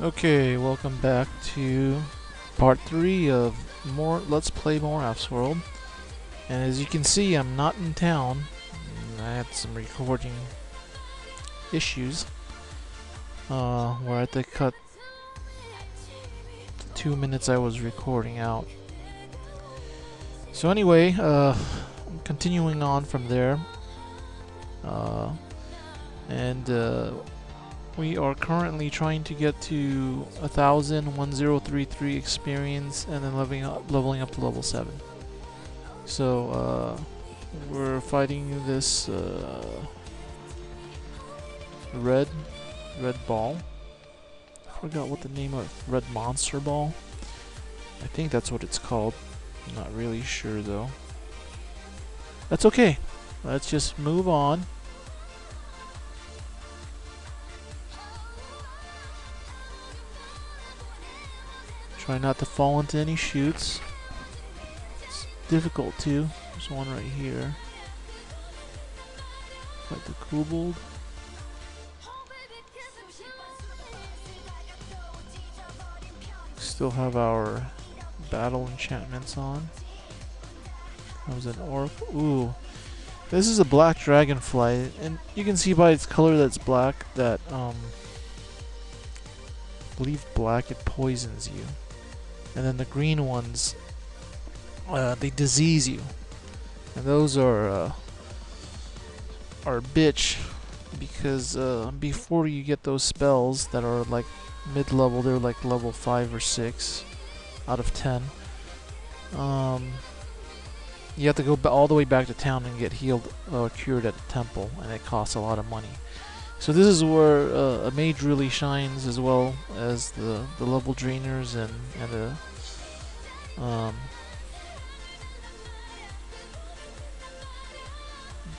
Okay, welcome back to part 3 of more Let's Play Moraff's World. And as you can see, I'm not in town. I had some recording issues uh, where I had to cut the two minutes I was recording out. So anyway, uh, continuing on from there. Uh, and uh, we are currently trying to get to a thousand one zero three three experience and then leveling up leveling up to level seven. So uh, we're fighting this uh, red red ball. I forgot what the name of red monster ball. I think that's what it's called. I'm not really sure though. That's okay. Let's just move on. Try not to fall into any chutes. It's difficult too. There's one right here. Fight the kobold. Still have our battle enchantments on. Comes an orc. Ooh. This is a black dragonfly, and you can see by its color that's black that, um, I believe black, it poisons you. And then the green ones, uh, they disease you. And those are, uh, are bitch, because uh, before you get those spells that are like mid-level, they're like level 5 or 6 out of 10. Um, you have to go all the way back to town and get healed or cured at the temple, and it costs a lot of money. So this is where uh, a mage really shines, as well as the the level drainers and and the um,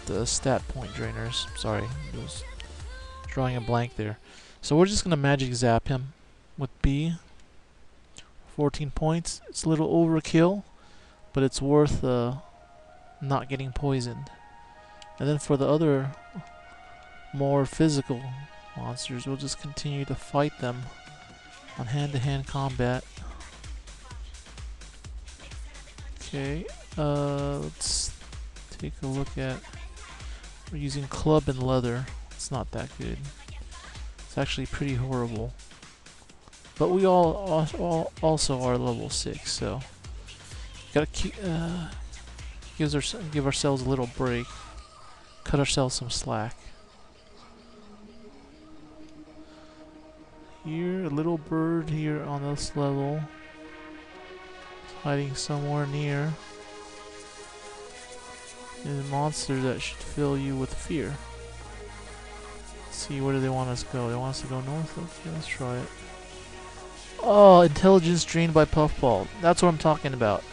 the stat point drainers. Sorry, just drawing a blank there. So we're just gonna magic zap him with B. 14 points. It's a little overkill, but it's worth uh, not getting poisoned. And then for the other more physical monsters, we'll just continue to fight them on hand-to-hand combat. Okay, uh, let's take a look at. We're using club and leather. It's not that good. It's actually pretty horrible. But we all, all also are level six, so gotta keep, uh, gives our, give ourselves a little break, cut ourselves some slack. Here, a little bird here on this level, hiding somewhere near. Is a monster that should fill you with fear. Let's see, where do they want us to go? They want us to go north? Okay, let's try it. Oh, intelligence drained by Puffball. That's what I'm talking about.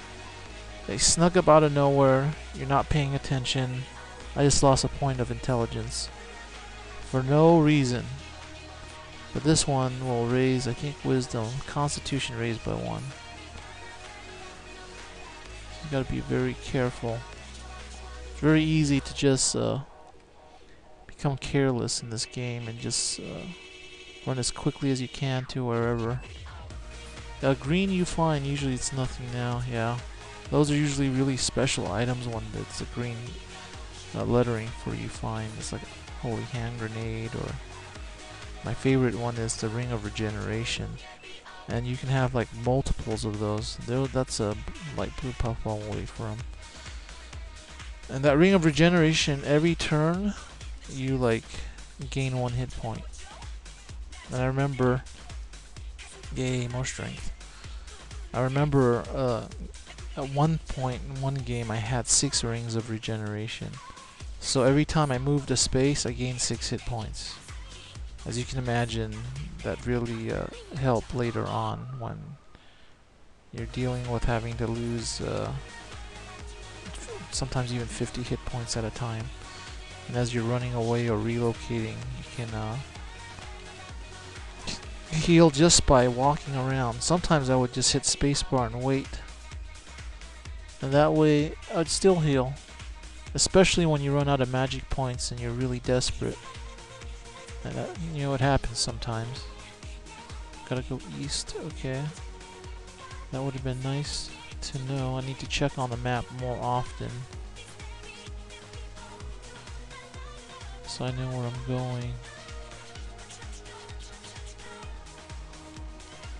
They snuck up out of nowhere. You're not paying attention. I just lost a point of intelligence. For no reason. But this one will raise, I think, wisdom. Constitution raised by one. You gotta be very careful. It's very easy to just uh, become careless in this game and just uh, run as quickly as you can to wherever. Uh, green you find, usually it's nothing now, yeah. Those are usually really special items when it's a green uh, lettering for you find. It's like a holy hand grenade or my favorite one is the ring of regeneration. And you can have like multiples of those. There, that's a light blue puffball away from. And that ring of regeneration, every turn, you like gain one hit point. And I remember Yay, more strength. I remember uh, at one point in one game I had six rings of regeneration. So every time I moved a space, I gained six hit points. As you can imagine, that really uh, helped later on when you're dealing with having to lose uh, sometimes even 50 hit points at a time. And as you're running away or relocating, you can uh, heal just by walking around. Sometimes I would just hit spacebar and wait. And that way I'd still heal. Especially when you run out of magic points and you're really desperate. And that, you know, it happens sometimes. gotta go east. Okay. That would have been nice to know. I need to check on the map more often. So I know where I'm going.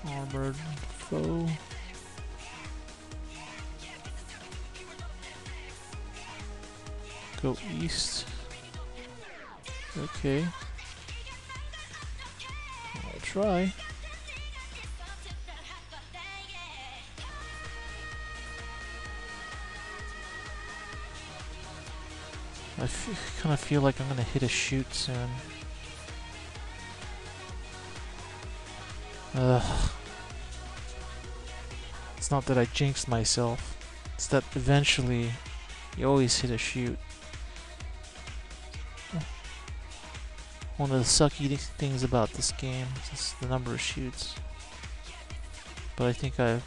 Armored foe. Go east. Okay. Try. I kind of feel like I'm gonna hit a chute soon. Ugh. It's not that I jinxed myself. It's that eventually you always hit a chute. One of the sucky things about this game is the number of chutes. But I think I've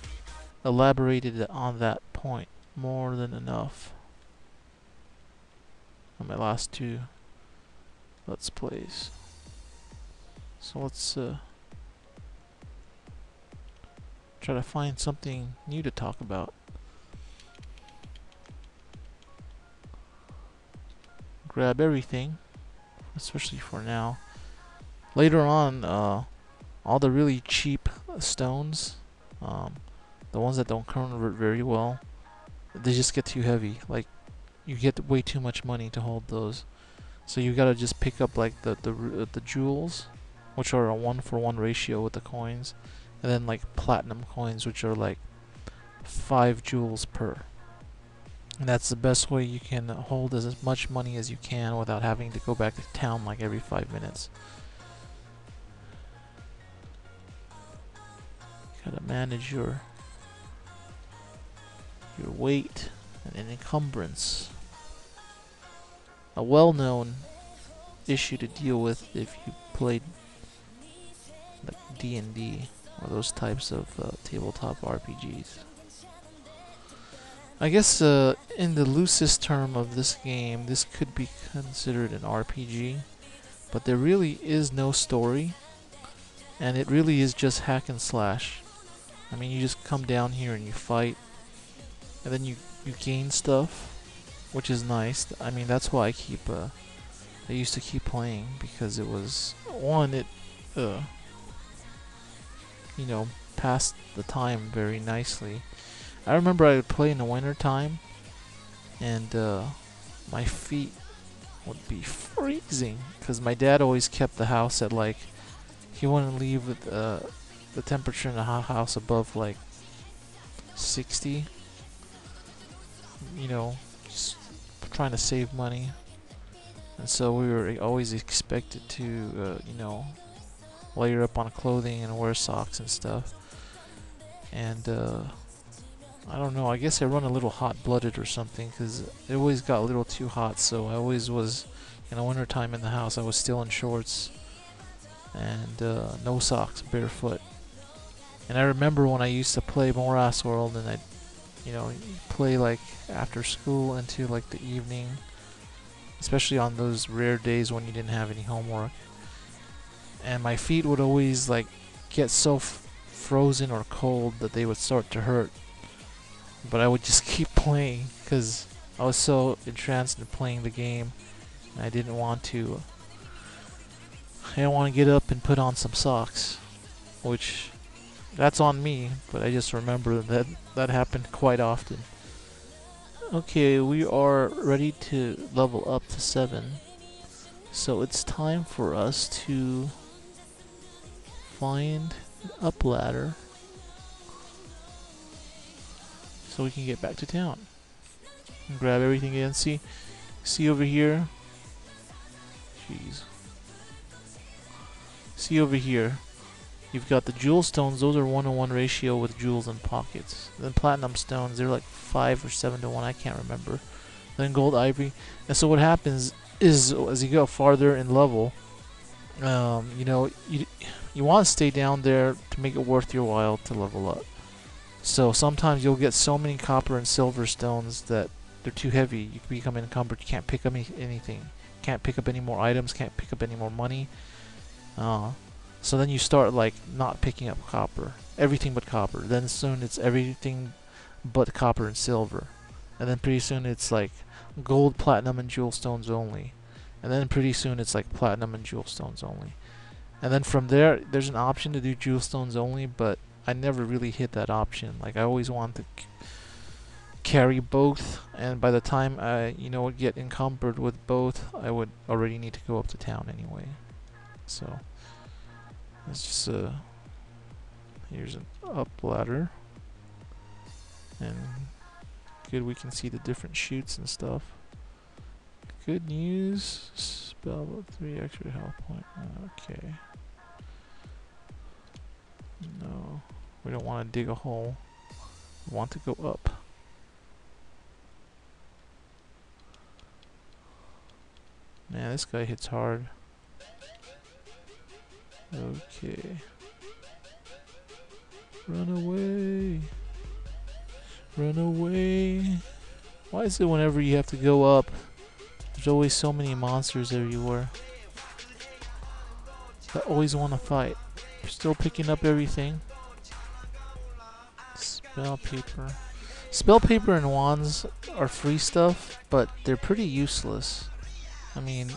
elaborated on that point more than enough on my last two Let's Plays. So let's uh, try to find something new to talk about. Grab everything especially for now. Later on, uh, all the really cheap stones, um, the ones that don't convert very well, they just get too heavy. Like, you get way too much money to hold those. So you gotta just pick up like the the uh, the jewels, which are a one for one ratio with the coins, and then like platinum coins, which are like five jewels per. And that's the best way you can hold as much money as you can without having to go back to town like every five minutes. Gotta manage your your weight and an encumbrance. A well-known issue to deal with if you played D&D or those types of uh, tabletop RPGs. I guess uh, in the loosest term of this game, this could be considered an RPG, but there really is no story, and it really is just hack and slash. I mean, you just come down here and you fight, and then you you gain stuff, which is nice. I mean, that's why I keep uh, I used to keep playing because it was one it uh you know passed the time very nicely I remember I would play in the winter time, and uh, my feet would be freezing because my dad always kept the house at like he wouldn't leave with, uh, the temperature in the house above like 60. You know, just trying to save money, and so we were always expected to, uh, you know, layer up on clothing and wear socks and stuff. And uh, I don't know, I guess I run a little hot-blooded or something, because it always got a little too hot, so I always was, in the winter time in the house, I was still in shorts, and uh, no socks, barefoot. And I remember when I used to play Moraff's World, and I'd, you know, play like after school into like the evening, especially on those rare days when you didn't have any homework. And my feet would always like get so frozen or cold that they would start to hurt but I would just keep playing because I was so entranced in playing the game. and I didn't want to. I didn't want to get up and put on some socks, which that's on me. But I just remember that that happened quite often. Okay, we are ready to level up to seven, so it's time for us to find up ladder so we can get back to town. And grab everything again. See, see over here. Jeez. See over here. You've got the jewel stones. Those are one to one ratio with jewels and pockets. Then platinum stones. They're like five or seven to one. I can't remember. Then gold ivory. And so what happens is as you go farther in level, um, you know, you you want to stay down there to make it worth your while to level up. So sometimes you'll get so many copper and silver stones that they're too heavy. You become encumbered. You can't pick up any, anything. Can't pick up any more items. Can't pick up any more money. Uh, So then you start like not picking up copper, everything but copper. Then soon it's everything but copper and silver. And then pretty soon it's like gold, platinum, and jewel stones only. And then pretty soon it's like platinum and jewel stones only. And then from there, there's an option to do jewel stones only, but I never really hit that option. Like I always want to carry both, and by the time I, you know, would get encumbered with both, I would already need to go up to town anyway. So it's just uh, here's an up ladder, and good we can see the different chutes and stuff. Good news, spell three extra health point. Okay. No, we don't want to dig a hole. We want to go up. Man, this guy hits hard. Okay. Run away. Run away. Why is it whenever you have to go up, there's always so many monsters everywhere? I always want to fight. Still picking up everything. Spell paper. Spell paper and wands are free stuff, but they're pretty useless. I mean,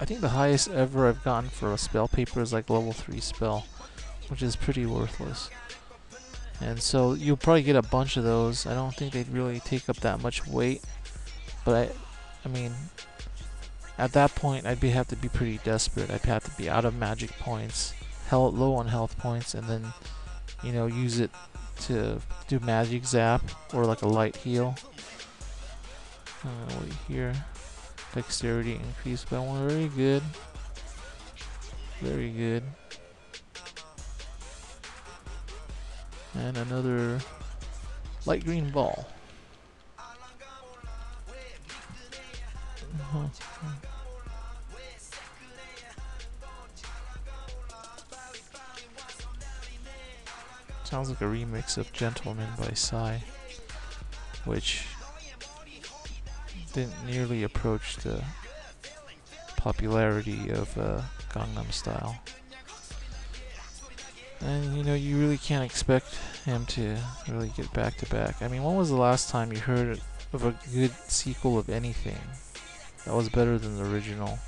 I think the highest ever I've gotten for a spell paper is like level 3 spell, which is pretty worthless. And so you'll probably get a bunch of those. I don't think they'd really take up that much weight, but I, I mean, at that point I'd be have to be pretty desperate. I'd have to be out of magic points, hell low on health points, and then, you know, use it to do magic zap or like a light heal. Uh, wait here. Dexterity increased by one. Very good. Very good. And another light green ball. Uh-huh. Sounds like a remix of Gentleman by Psy, which didn't nearly approach the popularity of uh, Gangnam Style. And you know, you really can't expect him to really get back to back. I mean, when was the last time you heard of a good sequel of anything that was better than the original?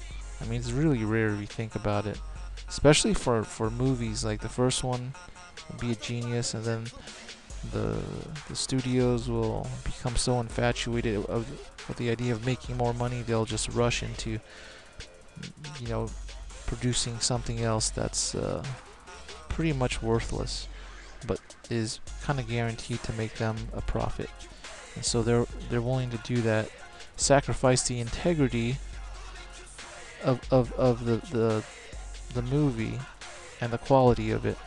I mean, it's really rare if you think about it, especially for for movies. Like the first one would be a genius, and then the the studios will become so infatuated of, with the idea of making more money, they'll just rush into, you know, producing something else that's uh, pretty much worthless, but is kind of guaranteed to make them a profit. And so they're they're willing to do that, sacrifice the integrity of of, of the, the the movie and the quality of it,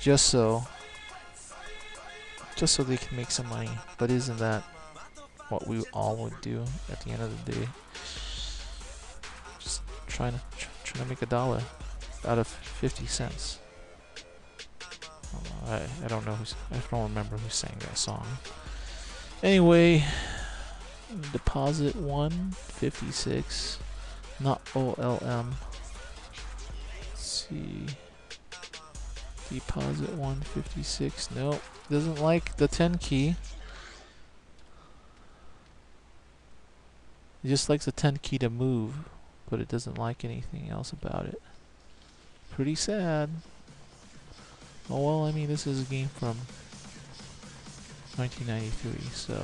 just so just so they can make some money. But isn't that what we all would do at the end of the day? Just trying to tr trying to make a dollar out of 50 cents. I, I don't know who's, I don't remember who sang that song. Anyway, deposit 156, not OLM. See. Deposit 156, nope, doesn't like the 10 key. It just likes the 10 key to move, but it doesn't like anything else about it. Pretty sad. Oh well, I mean, this is a game from 1993, so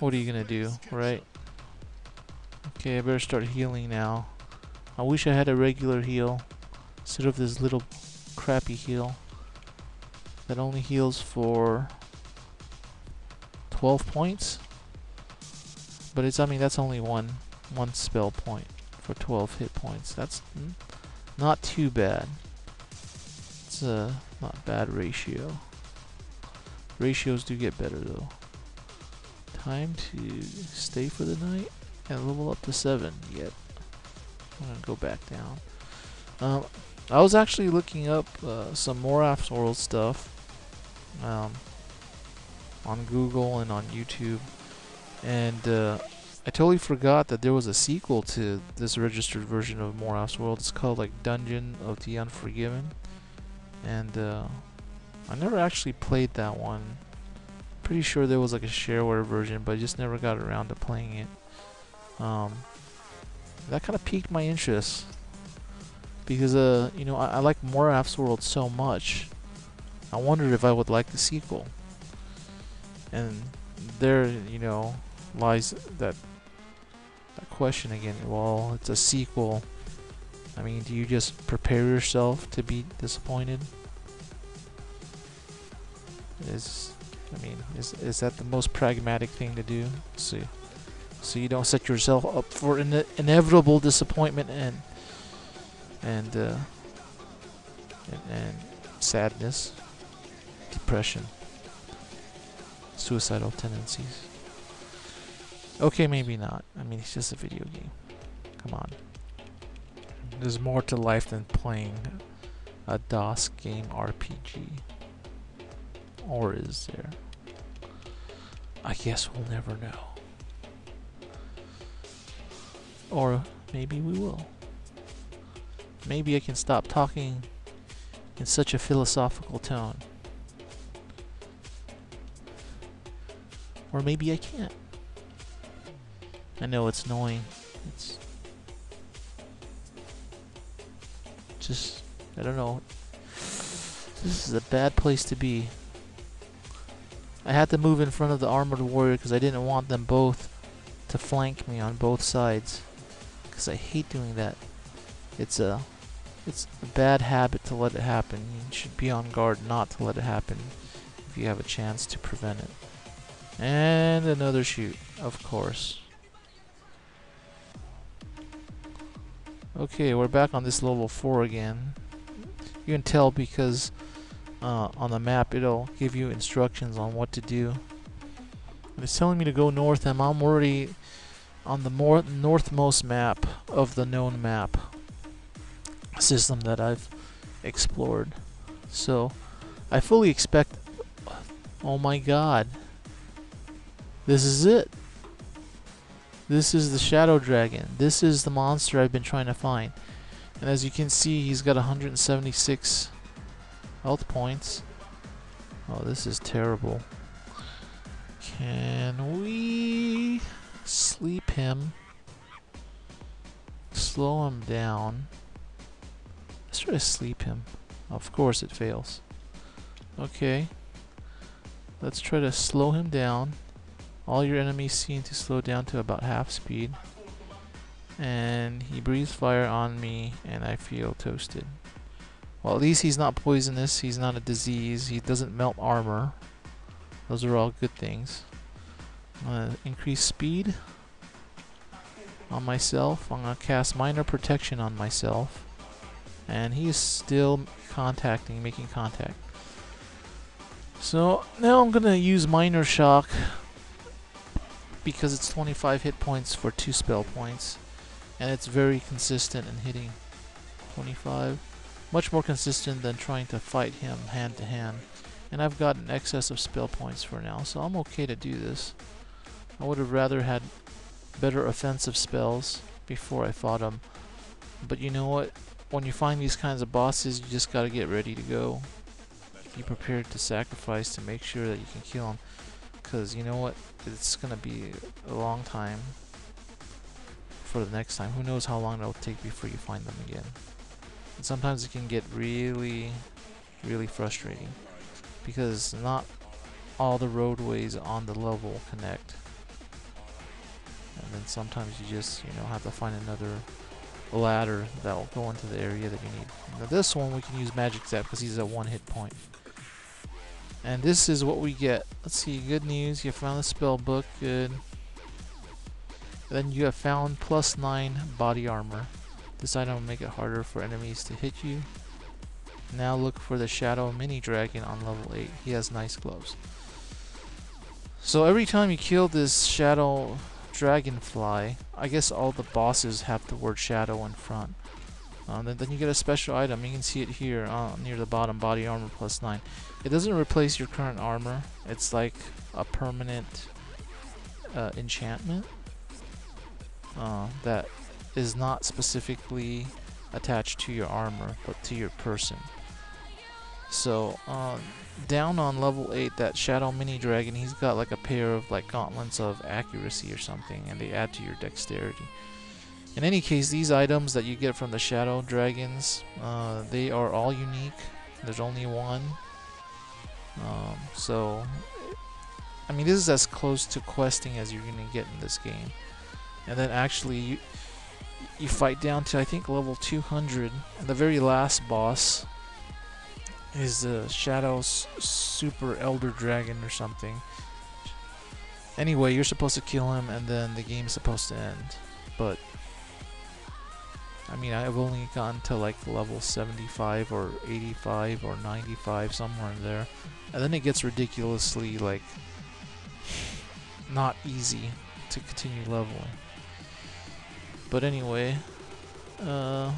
what are you gonna do, right? Okay, I better start healing now. I wish I had a regular heal instead of this little crappy heal that only heals for 12 points. But it's, I mean, that's only one one spell point for 12 hit points. That's not too bad. It's a not bad ratio. Ratios do get better though. Time to stay for the night and level up to 7 yet. I'm gonna go back down. Um, I was actually looking up uh, some Moraff's World stuff um, on Google and on YouTube, and uh, I totally forgot that there was a sequel to this registered version of Moraff's World. It's called like Dungeon of the Unforgiven. And uh, I never actually played that one. Pretty sure there was like a shareware version, but I just never got around to playing it. Um, that kind of piqued my interest because uh, you know, I, I like Moraff's World so much. I wondered if I would like the sequel. And there, you know, lies that that question again. Well, it's a sequel. I mean, do you just prepare yourself to be disappointed? Is I mean, is is that the most pragmatic thing to do? So, so you don't set yourself up for ine inevitable disappointment and and, uh, and and sadness, depression, suicidal tendencies. Okay, maybe not. I mean, it's just a video game. Come on. There's more to life than playing a DOS game RPG. Or is there? I guess we'll never know. Or maybe we will. Maybe I can stop talking in such a philosophical tone. Or maybe I can't. I know it's annoying. It's just, I don't know. This is a bad place to be. I had to move in front of the armored warrior because I didn't want them both to flank me on both sides. Because I hate doing that. It's a, it's a bad habit to let it happen. You should be on guard not to let it happen if you have a chance to prevent it. And another chute, of course. Okay, we're back on this level 4 again. You can tell because uh, on the map it'll give you instructions on what to do. It's telling me to go north and I'm already on the more northmost map of the known map system that I've explored. So I fully expect oh my god. This is it. This is the Shadow Dragon. This is the monster I've been trying to find. And as you can see, he's got 176 health points. Oh, this is terrible. Can we sleep him? Slow him down. Let's try to sleep him. Of course it fails. Okay. Let's try to slow him down. All your enemies seem to slow down to about half speed. And he breathes fire on me and I feel toasted. Well, at least he's not poisonous. He's not a disease. He doesn't melt armor. Those are all good things. I'm going to increase speed on myself. I'm going to cast minor protection on myself. And he is still contacting, making contact. So now I'm going to use minor shock because it's 25 hit points for 2 spell points. And it's very consistent in hitting 25. Much more consistent than trying to fight him hand to hand. And I've got an excess of spell points for now, so I'm okay to do this. I would have rather had better offensive spells before I fought him. But you know what? When you find these kinds of bosses, you just gotta get ready to go. Be prepared to sacrifice to make sure that you can kill him. Because you know what? It's gonna be a long time for the next time. Who knows how long it'll take before you find them again. And sometimes it can get really, really frustrating. Because not all the roadways on the level connect. Sometimes you just, you know, have to find another ladder that will go into the area that you need. Now this one we can use Magic Zap because he's at one hit point. And this is what we get. Let's see, good news, you found the spell book, good. Then you have found plus 9 body armor. This item will make it harder for enemies to hit you. Now look for the Shadow Mini Dragon on level 8. He has nice gloves. So every time you kill this Shadow Dragonfly, I guess all the bosses have the word Shadow in front. Um, then, then you get a special item. You can see it here uh, near the bottom, body armor plus 9. It doesn't replace your current armor. It's like a permanent uh, enchantment. uh, that is not specifically attached to your armor, but to your person. So, uh, down on level 8, that Shadow Mini Dragon, he's got like a pair of like gauntlets of accuracy or something, and they add to your dexterity. In any case, these items that you get from the Shadow Dragons, uh, they are all unique. There's only one. Um, so, I mean, this is as close to questing as you're going to get in this game. And then actually, you, you fight down to, I think, level 200. And the very last boss is the Shadow's Super Elder Dragon or something. Anyway, you're supposed to kill him and then the game's supposed to end. But I mean, I've only gotten to like level 75 or 85 or 95, somewhere in there. And then it gets ridiculously, like, not easy to continue leveling. But anyway, uh,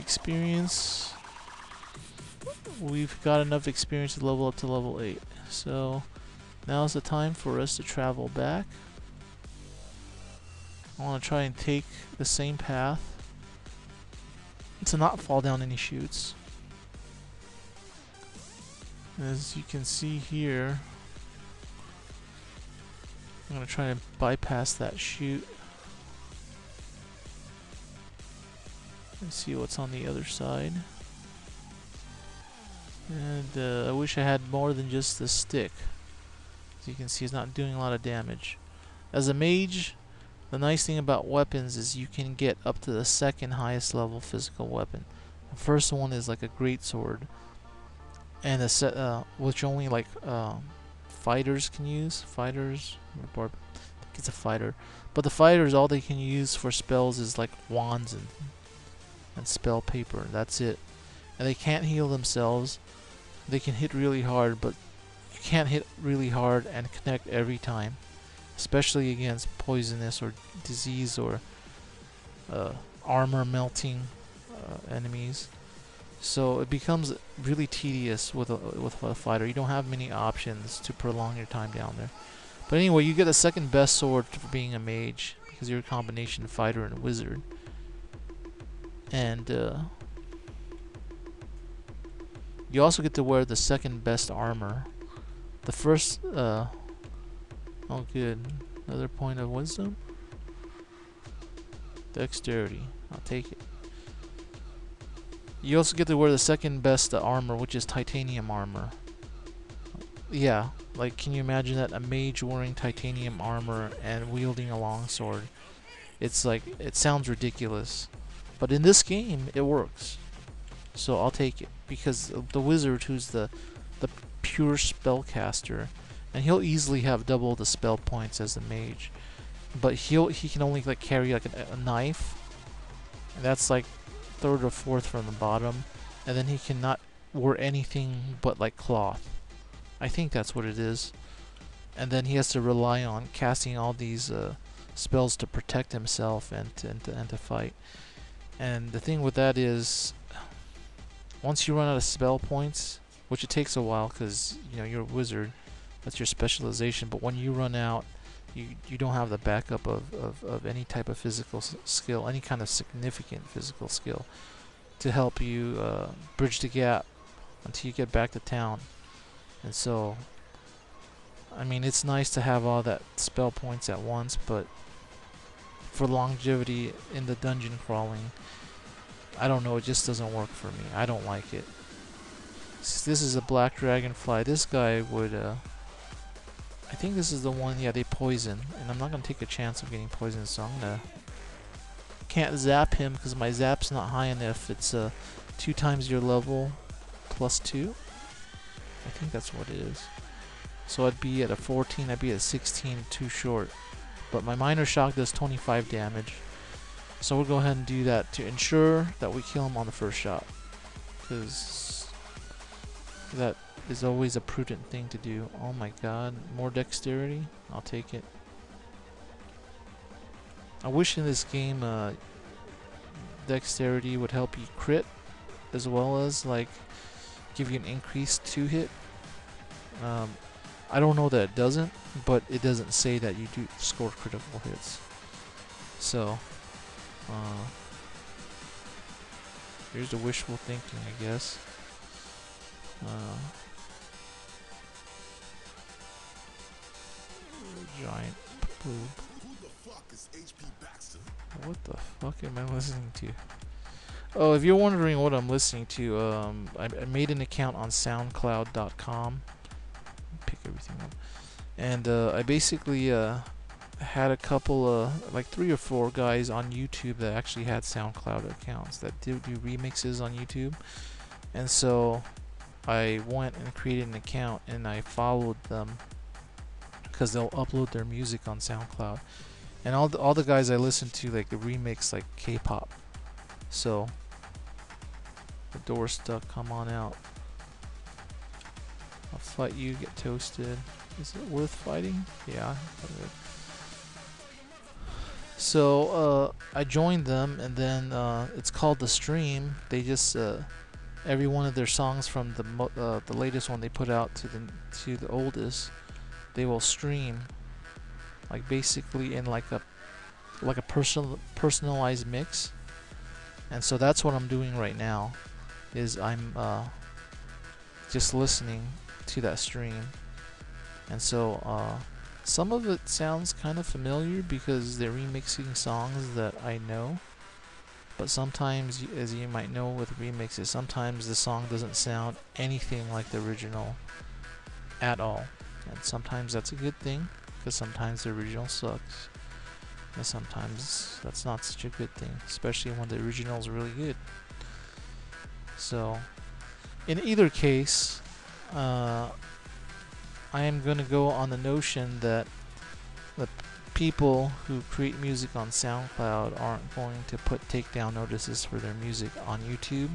experience. We've got enough experience to level up to level 8. So, now's the time for us to travel back. I want to try and take the same path to not fall down any chutes. As you can see here, I'm going to try and bypass that chute. And see what's on the other side. And uh, I wish I had more than just the stick. As you can see, it's not doing a lot of damage. As a mage, the nice thing about weapons is you can get up to the second highest level physical weapon. The first one is like a great sword, and a set uh, which only like uh, fighters can use. Fighters, or I think it's a fighter, but the fighters all they can use for spells is like wands and and spell paper. That's it, and they can't heal themselves. They can hit really hard, but you can't hit really hard and connect every time especially against poisonous or disease or uh, armor melting uh, enemies. So it becomes really tedious with a with a fighter. You don't have many options to prolong your time down there. But anyway, you get the second best sword for being a mage because you're a combination fighter and wizard. And uh, you also get to wear the second best armor. The first uh, Oh, good. Another point of wisdom. Dexterity. I'll take it. You also get to wear the second best armor, which is titanium armor. Yeah, like, can you imagine that? A mage wearing titanium armor and wielding a longsword. It's like, it sounds ridiculous. But in this game, it works. So I'll take it. Because the wizard, who's the, the pure spellcaster, and he'll easily have double the spell points as the mage. But he'll he can only like carry like a, a knife. And that's like third or fourth from the bottom. And then he cannot wear anything but like cloth. I think that's what it is. And then he has to rely on casting all these uh, spells to protect himself and to, and to, and to fight. And the thing with that is, once you run out of spell points, which it takes a while because you know you're a wizard, that's your specialization. But when you run out, you you don't have the backup of, of, of any type of physical skill, any kind of significant physical skill to help you uh, bridge the gap until you get back to town. And so, I mean, it's nice to have all that spell points at once, but for longevity in the dungeon crawling, I don't know, it just doesn't work for me. I don't like it. This is a black dragonfly. This guy would uh, I think this is the one, yeah, they poison. And I'm not going to take a chance of getting poisoned, so I'm going to... Can't zap him because my zap's not high enough. It's uh, two times your level plus two. I think that's what it is. So I'd be at a 14, I'd be at 16, too short. But my minor shock does 25 damage. So we'll go ahead and do that to ensure that we kill him on the first shot. Because that is always a prudent thing to do. Oh my god, more dexterity? I'll take it. I wish in this game uh, dexterity would help you crit as well as like give you an increased two hit. Um, I don't know that it doesn't, but it doesn't say that you do score critical hits. So, uh, here's the wishful thinking, I guess. Uh, giant boob. What the fuck am I listening to? Oh, if you're wondering what I'm listening to, um, I, I made an account on SoundCloud.com. Pick everything up, and uh, I basically uh, had a couple, of like three or four guys on YouTube that actually had SoundCloud accounts that did do remixes on YouTube, and so I went and created an account and I followed them because they'll upload their music on SoundCloud, and all the all the guys I listen to like the remix like K-pop, so the door stuck. Come on out. I'll fight you. Get toasted. Is it worth fighting? Yeah. So uh, I joined them, and then uh, it's called the stream. They just uh, every one of their songs from the uh, the latest one they put out to the to the oldest, they will stream, like basically in like a like a personal personalized mix. And so that's what I'm doing right now, is I'm uh, just listening to that stream, and so. Some of it sounds kind of familiar because they're remixing songs that I know. But sometimes, as you might know with remixes, sometimes the song doesn't sound anything like the original at all. And sometimes that's a good thing because sometimes the original sucks. And sometimes that's not such a good thing, especially when the original is really good. So, in either case, uh, I am going to go on the notion that the people who create music on SoundCloud aren't going to put takedown notices for their music on YouTube.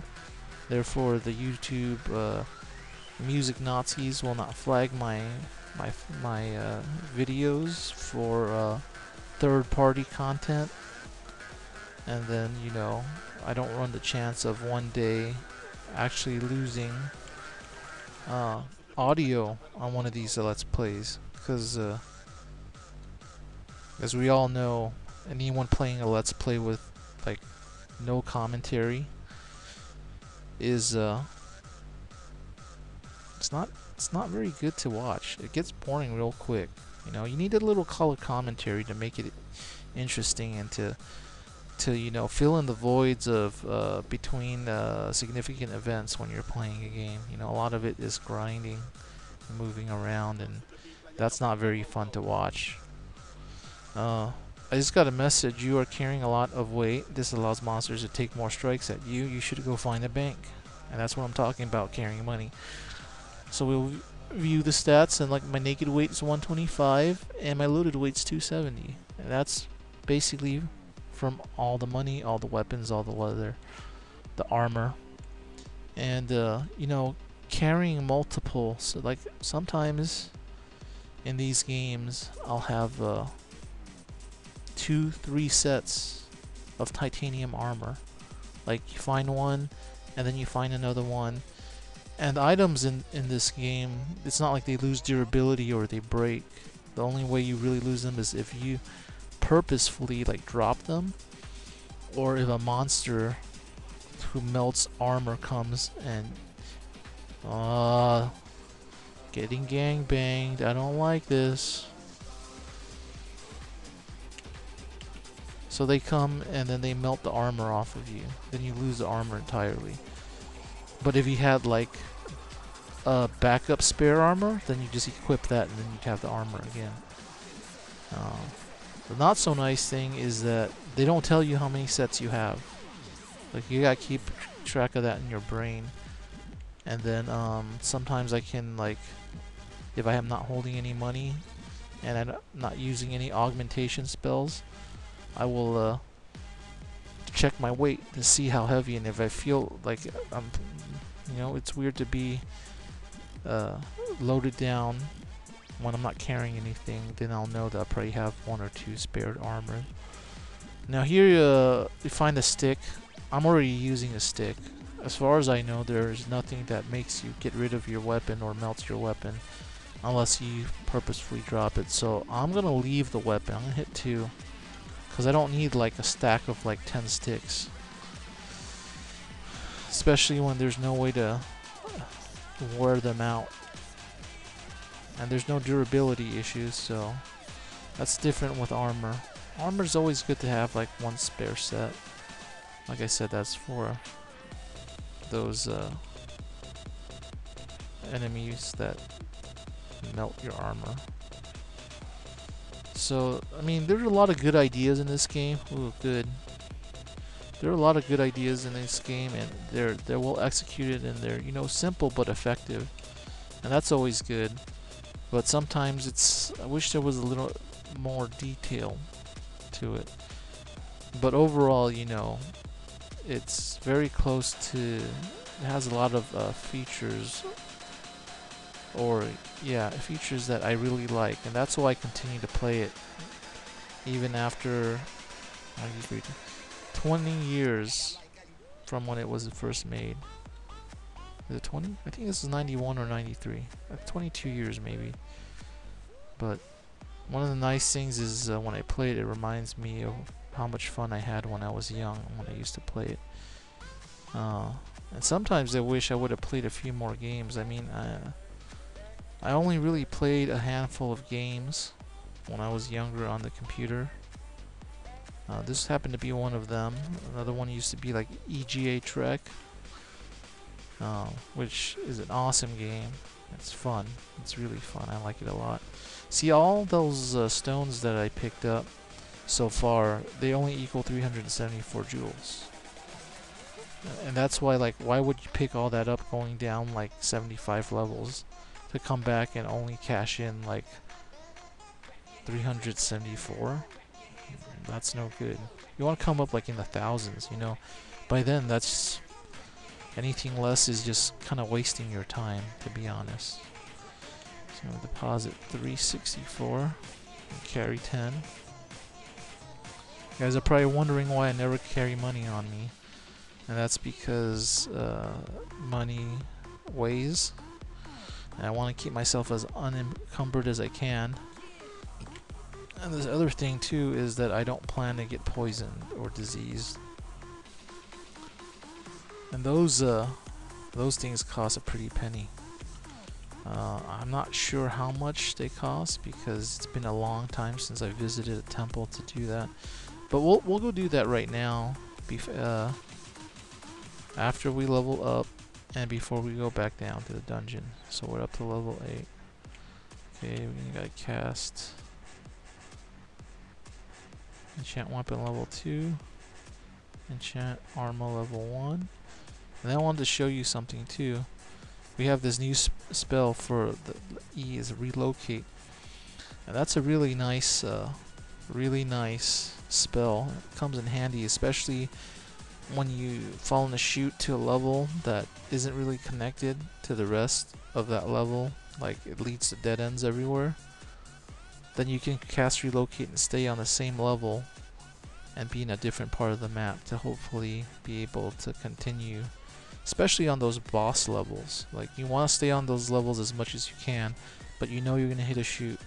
Therefore, the YouTube uh, music Nazis will not flag my my my uh, videos for uh, third-party content, and then you know I don't run the chance of one day actually losing uh, audio on one of these uh, Let's Plays. Because, uh, as we all know, anyone playing a Let's Play with, like, no commentary is, uh, it's not, it's not very good to watch. It gets boring real quick. You know, you need a little color commentary to make it interesting and to, to you know, fill in the voids of, uh, between, uh, significant events when you're playing a game. You know, a lot of it is grinding moving around, and that's not very fun to watch. Uh, I just got a message. You are carrying a lot of weight. This allows monsters to take more strikes at you. You should go find a bank. And that's what I'm talking about, carrying money. So we'll view the stats, and like my naked weight is 125, and my loaded weight's 270. And that's basically from all the money, all the weapons, all the leather, the armor. And, uh, you know, carrying multiple. So like sometimes in these games, I'll have uh, two, three sets of titanium armor. Like you find one, and then you find another one. And items in in this game, it's not like they lose durability or they break. The only way you really lose them is if you purposefully like drop them, or if a monster who melts armor comes and uh, getting gang banged. I don't like this. So they come and then they melt the armor off of you. Then you lose the armor entirely. But if you had like a backup spare armor, then you just equip that and then you'd have the armor again. Uh, the not so nice thing is that they don't tell you how many sets you have. Like you gotta keep track of that in your brain and then um, sometimes I can like if I am not holding any money and I'm not using any augmentation spells I will uh, check my weight to see how heavy and if I feel like I'm you know it's weird to be uh, loaded down when I'm not carrying anything then I'll know that I probably have one or two spared armor now here uh, you find a stick I'm already using a stick as far as I know, there is nothing that makes you get rid of your weapon or melts your weapon unless you purposefully drop it. So I'm going to leave the weapon. I'm going to hit 2. Because I don't need like a stack of like 10 sticks. Especially when there's no way to wear them out. And there's no durability issues, so that's different with armor. Armor's always good to have like one spare set. Like I said, that's for those uh, enemies that melt your armor. So, I mean, there are a lot of good ideas in this game. Ooh, good. There are a lot of good ideas in this game, and they're they're well executed, and they're you know simple but effective, and that's always good. But sometimes it's I wish there was a little more detail to it. But overall, you know, it's very close to. It has a lot of uh, features or yeah, features that I really like, and that's why I continue to play it even after 20 years from when it was first made. Is it 20? I think this is 91 or 93. Uh, 22 years maybe. But one of the nice things is uh, when I play it, it reminds me of how much fun I had when I was young when I used to play it. Uh, and sometimes I wish I would have played a few more games. I mean, uh, I only really played a handful of games when I was younger on the computer. Uh, this happened to be one of them. Another one used to be like EGA Trek, uh, which is an awesome game. It's fun. It's really fun. I like it a lot. See, all those uh, stones that I picked up so far, they only equal 374 jewels. And that's why, like, why would you pick all that up going down like 75 levels? to come back and only cash in like 374 that's no good you want to come up like in the thousands you know by then that's anything less is just kind of wasting your time to be honest so deposit 364 carry 10 you guys are probably wondering why I never carry money on me and that's because uh, money weighs and I want to keep myself as unencumbered as I can. And this other thing too is that I don't plan to get poisoned or diseased. And those uh, those things cost a pretty penny. Uh, I'm not sure how much they cost because it's been a long time since I visited a temple to do that. But we'll we'll go do that right now. Uh, after we level up and before we go back down to the dungeon. So we're up to level 8. Okay, we got to cast. Enchant weapon level 2. Enchant armor level 1. And I wanted to show you something too. We have this new sp spell for the E is relocate. And that's a really nice, uh, really nice spell. It comes in handy, especially when you fall in a chute to a level that isn't really connected to the rest of that level, like it leads to dead ends everywhere, then you can cast relocate and stay on the same level and be in a different part of the map to hopefully be able to continue especially on those boss levels like you want to stay on those levels as much as you can but you know you're gonna hit a chute.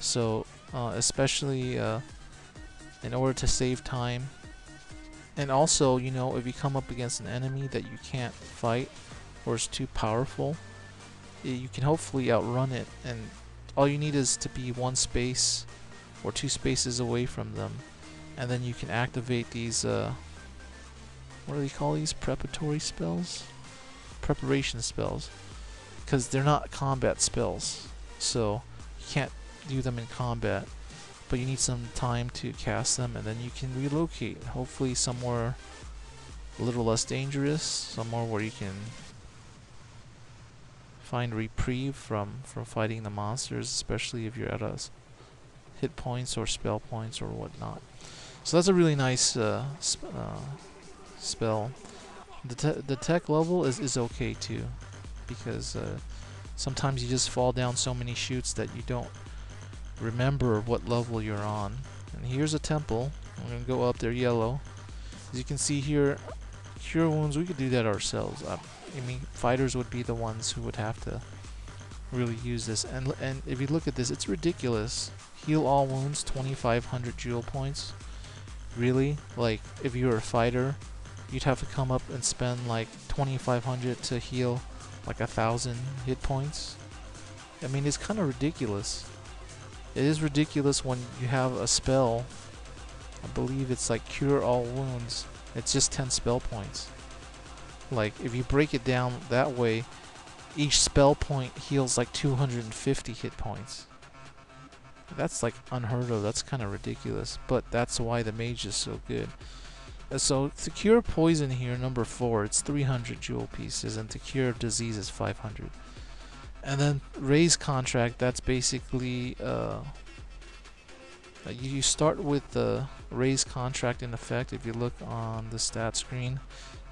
so uh, especially uh, in order to save time and also, you know, if you come up against an enemy that you can't fight or is too powerful, you can hopefully outrun it. And all you need is to be one space or two spaces away from them. And then you can activate these, uh, what do they call these? Preparatory spells? Preparation spells. Because they're not combat spells. So, you can't do them in combat but you need some time to cast them and then you can relocate hopefully somewhere a little less dangerous somewhere where you can find reprieve from from fighting the monsters especially if you're at a hit points or spell points or whatnot so that's a really nice uh, uh, spell the, te the tech level is, is okay too because uh, sometimes you just fall down so many chutes that you don't remember what level you're on. And here's a temple. I'm going to go up there yellow. As you can see here, cure wounds, we could do that ourselves. Uh, I mean, fighters would be the ones who would have to really use this. And, and if you look at this, it's ridiculous. Heal all wounds, 2,500 jewel points. really? Like, if you're a fighter, you'd have to come up and spend like 2500 to heal like a thousand hit points. I mean, it's kind of ridiculous. It is ridiculous when you have a spell. I believe it's like cure all wounds. It's just 10 spell points. Like, if you break it down that way, each spell point heals like 250 hit points. That's like unheard of. That's kind of ridiculous. But that's why the mage is so good. Uh, so to cure poison here, number four, it's 300 jewel pieces, and to cure disease is 500. And then raise contract. That's basically uh, uh, you start with the raise contract in effect. If you look on the stat screen,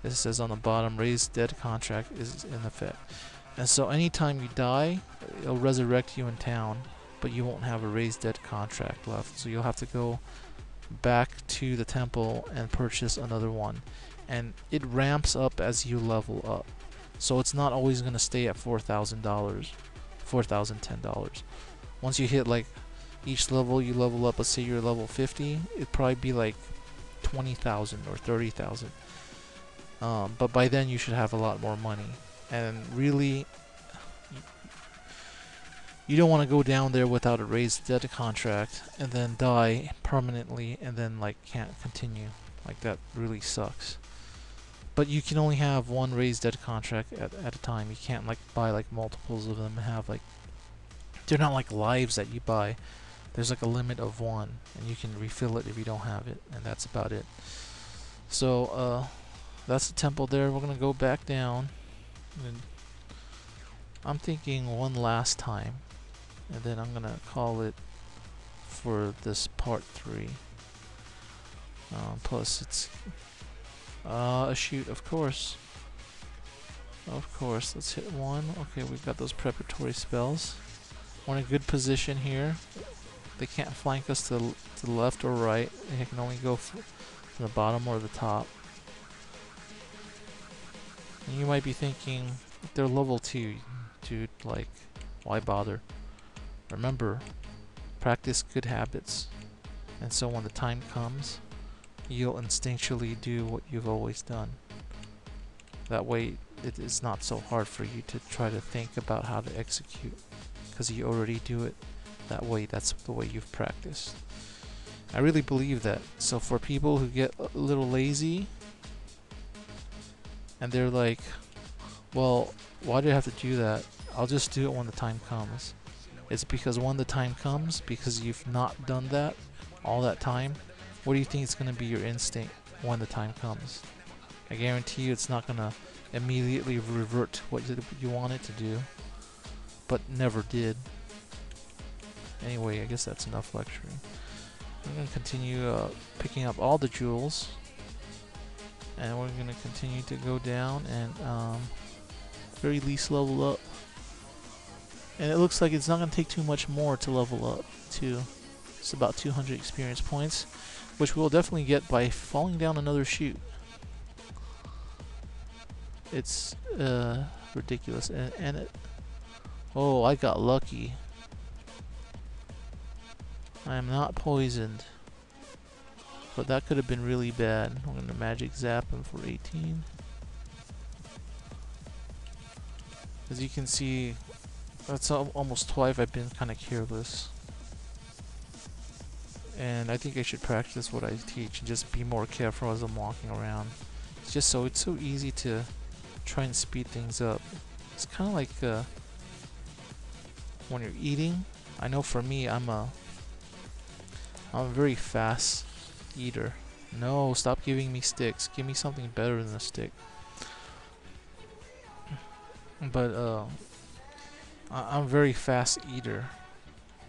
it says on the bottom, raise dead contract is in effect. And so anytime you die, it'll resurrect you in town, but you won't have a raised dead contract left. So you'll have to go back to the temple and purchase another one. And it ramps up as you level up. So it's not always going to stay at $4,000, $4,010. Once you hit like each level you level up, let's say you're level 50, it'd probably be like 20,000 or 30,000. Um, but by then you should have a lot more money. And really, you don't want to go down there without a raised dead contract and then die permanently and then like can't continue. Like that really sucks. But you can only have one raised dead contract at, at a time. You can't like buy like multiples of them have like they're not like lives that you buy. There's like a limit of one and you can refill it if you don't have it and that's about it. So uh that's the temple there. We're gonna go back down and I'm thinking one last time and then I'm gonna call it for this part 3 uh, plus it's uh, a chute of course. Of course let's hit one. Okay we've got those preparatory spells. We're in a good position here. They can't flank us to, to the left or right. They can only go from the bottom or the top. And you might be thinking they're level 2 dude. Like why bother Remember, practice good habits, and so when the time comes, you'll instinctually do what you've always done. That way, it is not so hard for you to try to think about how to execute, because you already do it that way. That's the way you've practiced. I really believe that. So for people who get a little lazy, and they're like, well, why do I have to do that? I'll just do it when the time comes. It's because when the time comes, because you've not done that all that time, what do you think is going to be your instinct when the time comes? I guarantee you it's not going to immediately revert what you want it to do, but never did. Anyway, I guess that's enough lecturing. I'm going to continue uh, picking up all the jewels, and we're going to continue to go down and um, very least level up. And it looks like it's not going to take too much more to level up to. It's about 200 experience points, which we'll definitely get by falling down another chute. It's uh, ridiculous. And, and it... Oh, I got lucky. I am not poisoned. But that could have been really bad. I'm to magic zap him for 18. As you can see, that's almost twice I've been kind of careless. And I think I should practice what I teach and just be more careful as I'm walking around. It's just so it's so easy to try and speed things up. It's kind of like uh, when you're eating. I know for me, I'm a I'm a very fast eater. No, stop giving me sticks. Give me something better than a stick. But uh, I'm very fast eater,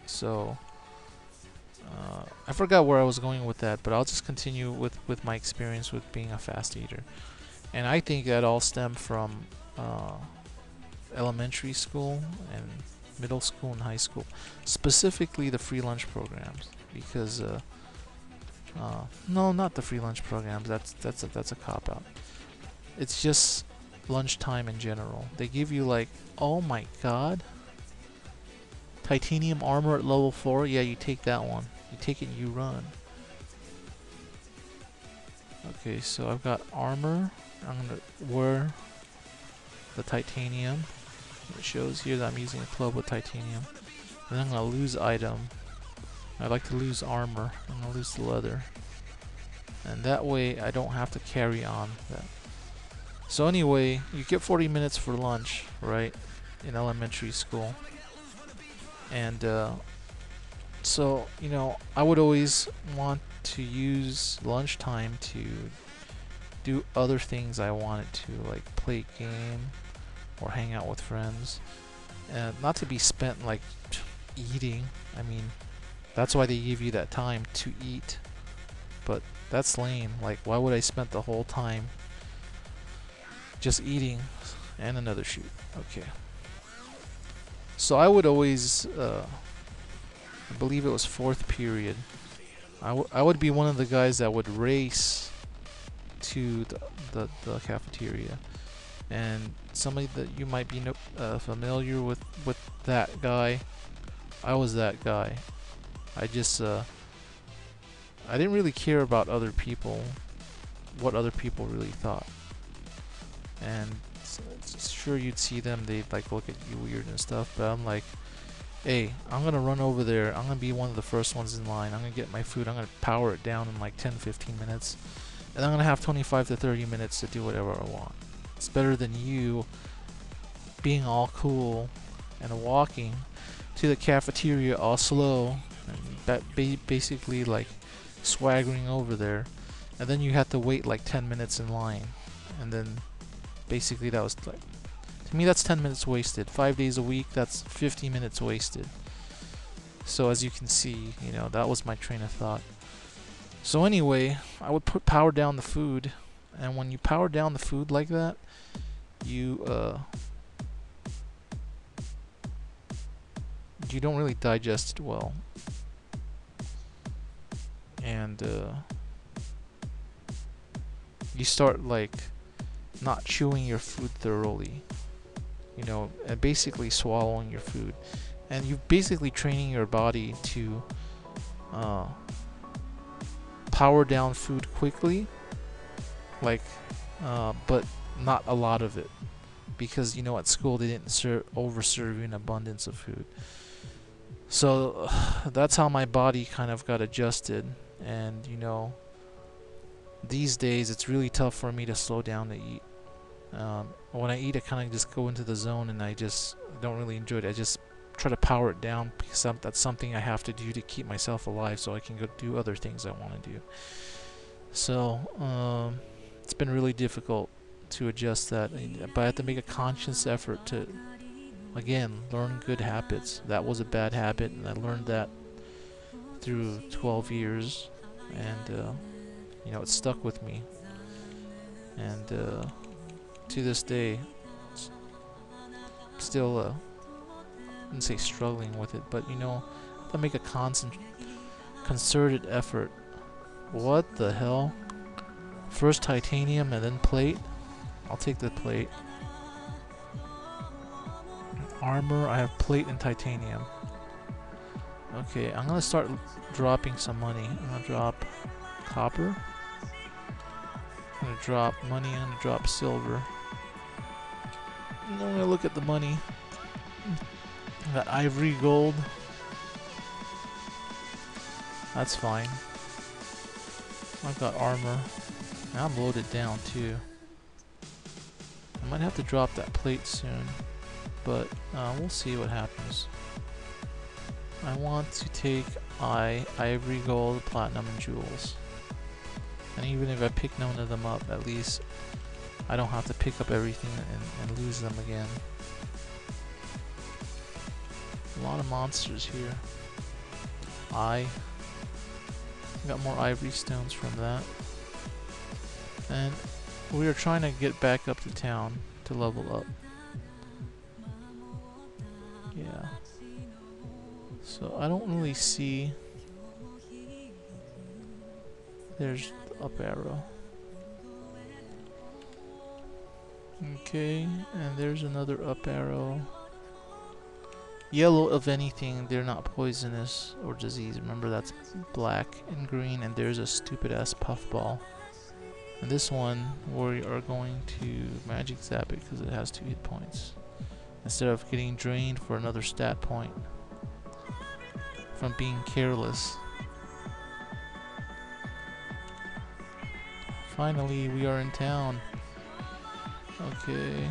so uh, I forgot where I was going with that, but I'll just continue with with my experience with being a fast eater, and I think that all stemmed from uh, elementary school and middle school and high school, specifically the free lunch programs, because uh, uh, no, not the free lunch programs. That's that's a, that's a cop out. It's just lunchtime in general. They give you like, oh my god, titanium armor at level 4? Yeah, you take that one. You take it and you run. Okay, so I've got armor. I'm gonna wear the titanium. It shows here that I'm using a club with titanium. Then I'm gonna lose item. I like to lose armor. I'm gonna lose the leather. And that way I don't have to carry on that. So anyway, you get 40 minutes for lunch, right? In elementary school. And uh, so, you know, I would always want to use lunchtime to do other things I wanted to, like play a game or hang out with friends. And not to be spent like eating. I mean, that's why they give you that time to eat. But that's lame. Like, why would I spend the whole time just eating and another chute? Okay. So I would always, uh, I believe it was fourth period. I, I would be one of the guys that would race to the, the, the cafeteria. And somebody that you might be no, uh, familiar with, with that guy, I was that guy. I just, uh, I didn't really care about other people, what other people really thought. And sure you'd see them, they'd like look at you weird and stuff, but I'm like, hey, I'm gonna run over there, I'm gonna be one of the first ones in line, I'm gonna get my food, I'm gonna power it down in like 10 15 minutes, and I'm gonna have 25 to 30 minutes to do whatever I want. It's better than you being all cool and walking to the cafeteria all slow and ba basically like swaggering over there and then you have to wait like 10 minutes in line and then basically that was like to me that's 10 minutes wasted. Five days a week that's 50 minutes wasted. So as you can see you know that was my train of thought. So anyway I would put power down the food and when you power down the food like that you uh you don't really digest it well. And uh you start like not chewing your food thoroughly. You know, and basically swallowing your food. And you're basically training your body to uh, power down food quickly, like, uh, but not a lot of it. Because, you know, at school they didn't serve, overserve you an abundance of food. So that's how my body kind of got adjusted. And, you know, these days it's really tough for me to slow down to eat. Um, when I eat, I kind of just go into the zone and I just don't really enjoy it. I just try to power it down because that's something I have to do to keep myself alive so I can go do other things I want to do. So, um, it's been really difficult to adjust that, but I have to make a conscious effort to, again, learn good habits. That was a bad habit, and I learned that through 12 years, and uh, you know, it stuck with me. And uh, to this day, still, uh, I wouldn't say struggling with it, but you know, I make a constant, concerted effort. What the hell? First titanium and then plate? I'll take the plate. Armor, I have plate and titanium. Okay, I'm gonna start dropping some money. I'm gonna drop copper. I'm gonna drop money, gonna drop silver. And I'm gonna look at the money. Got ivory gold. That's fine. I've got armor. And I'm loaded down too. I might have to drop that plate soon. But uh, we'll see what happens. I want to take I, ivory, gold, platinum, and jewels. And even if I pick none of them up, at least I don't have to pick up everything and, and lose them again. A lot of monsters here. I got more ivory stones from that. And we are trying to get back up to town to level up. Yeah. So I don't really see... There's up arrow. Okay, and there's another up arrow. Yellow, of anything, they're not poisonous or disease. Remember, that's black and green, and there's a stupid ass puffball. And this one, we are going to magic zap it because it has two hit points. Instead of getting drained for another stat point from being careless. Finally, we are in town. Okay.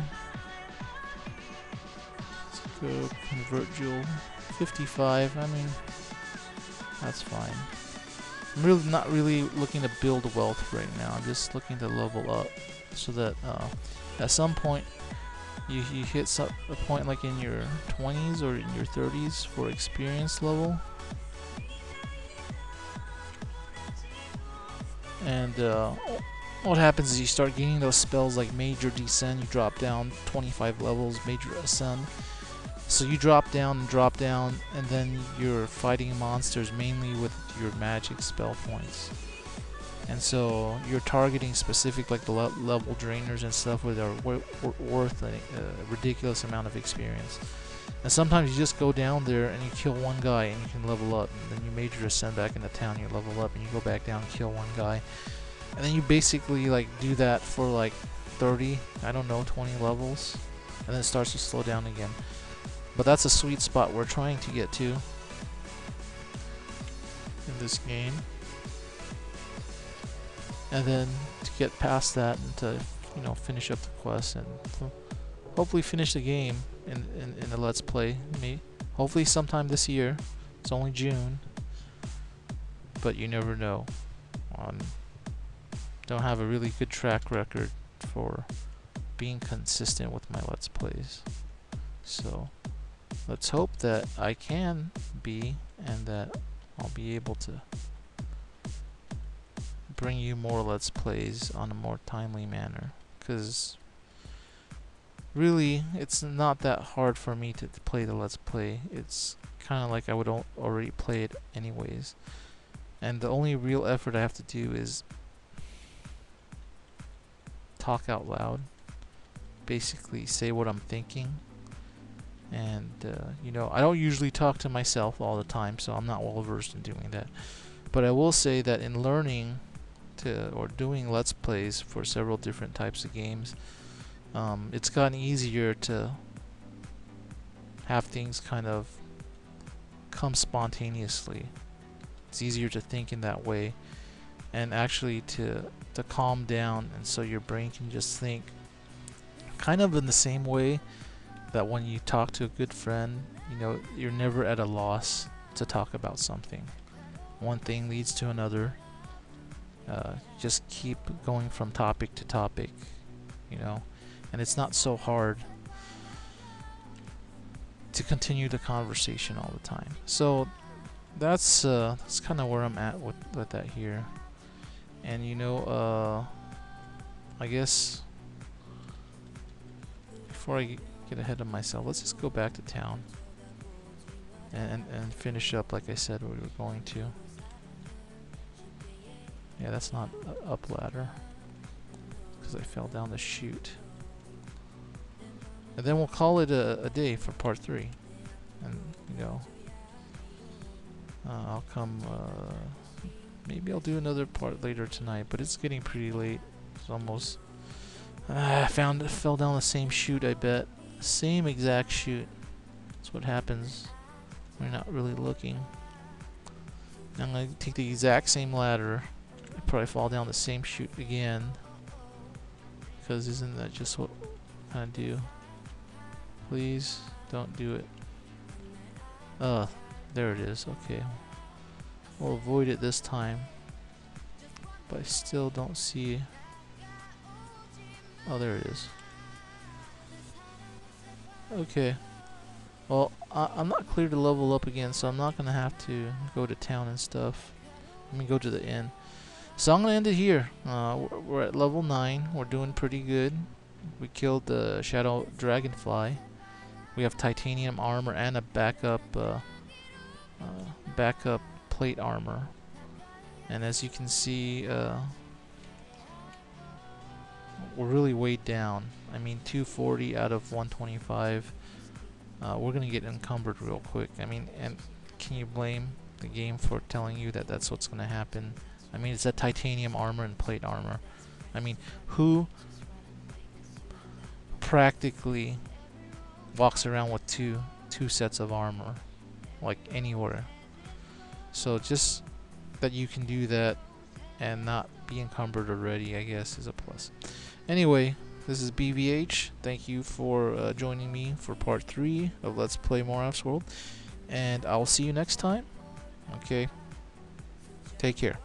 Let's go convert jewel. 55, I mean, that's fine. I'm really not really looking to build wealth right now. I'm just looking to level up so that uh, at some point you, you hit some, a point like in your 20s or in your 30s for experience level. And uh, what happens is you start gaining those spells like Major Descend, you drop down 25 levels, Major Ascend. So you drop down and drop down, and then you're fighting monsters mainly with your magic spell points. And so you're targeting specific like the le level drainers and stuff with are worth a, a ridiculous amount of experience. And sometimes you just go down there and you kill one guy and you can level up. And then you major ascend back into town, you level up, and you go back down and kill one guy. And then you basically like do that for like 30, I don't know, 20 levels. And then it starts to slow down again. But that's a sweet spot we're trying to get to in this game. And then to get past that and to, you know, finish up the quest and hopefully finish the game in, in, in the Let's Play. Me, hopefully sometime this year. It's only June. But you never know. Um, don't have a really good track record for being consistent with my Let's Plays. So, let's hope that I can be and that I'll be able to bring you more Let's Plays on a more timely manner. Because really, it's not that hard for me to, play the Let's Play. It's kind of like I would already play it anyways. And the only real effort I have to do is talk out loud. Basically, say what I'm thinking. And uh, you know I don't usually talk to myself all the time so I'm not well versed in doing that. But I will say that in learning to or doing let's plays for several different types of games um, it's gotten easier to have things kind of come spontaneously. It's easier to think in that way and actually to to calm down and so your brain can just think kind of in the same way that when you talk to a good friend, you know, you're never at a loss to talk about something. One thing leads to another. Uh, just keep going from topic to topic, you know, and it's not so hard to continue the conversation all the time. So that's uh, that's kind of where I'm at with, with that here. And you know, uh, I guess before I get ahead of myself. Let's just go back to town and, and finish up like I said we were going to. Yeah, that's not up ladder because I fell down the chute. And then we'll call it a, a day for part three. And, you know, uh, I'll come, uh, maybe I'll do another part later tonight, but it's getting pretty late. It's almost, uh, I found, fell down the same chute, I bet. Same exact chute. That's what happens when you're not really looking. I'm going to take the exact same ladder. I probably fall down the same chute again. Because isn't that just what I do? Please don't do it. Uh, there it is. Okay. We'll avoid it this time. But I still don't see... Oh, there it is. Okay. Well, I I'm not clear to level up again, so I'm not going to have to go to town and stuff. Let me go to the inn. So I'm going to end it here. Uh, we're, we're at level 9. We're doing pretty good. We killed the Shadow Dragonfly. We have titanium armor and a backup uh, uh, backup plate armor. And as you can see, uh, we're really weighed down. I mean, 240 out of 125. Uh, we're gonna get encumbered real quick. I mean, and can you blame the game for telling you that that's what's gonna happen? I mean, it's a titanium armor and plate armor. I mean, who practically walks around with two two sets of armor like anywhere? So just that you can do that and not be encumbered already, I guess, is a plus. Anyway, this is BVH. Thank you for uh, joining me for part three of Let's Play Moraff's World, and I'll see you next time. Okay. Take care.